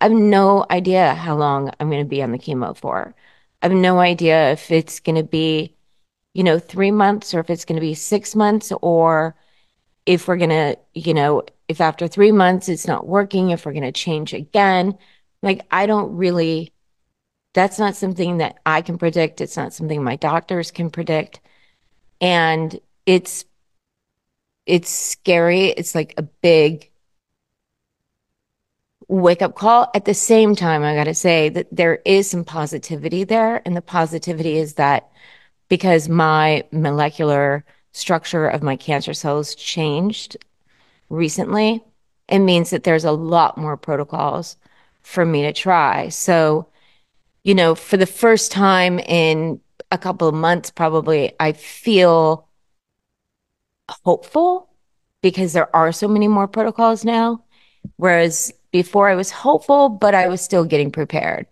I have no idea how long I'm going to be on the chemo for. I have no idea if it's going to be, you know, three months or if it's going to be six months or if we're going to, you know, if after three months it's not working, if we're going to change again. Like, I don't really, that's not something that I can predict. It's not something my doctors can predict. And it's, it's scary. It's like a big wake up call. At the same time, I got to say that there is some positivity there. And the positivity is that because my molecular structure of my cancer cells changed recently, it means that there's a lot more protocols for me to try. So, you know, for the first time in a couple of months, probably, I feel hopeful because there are so many more protocols now. Whereas before I was hopeful, but I was still getting prepared.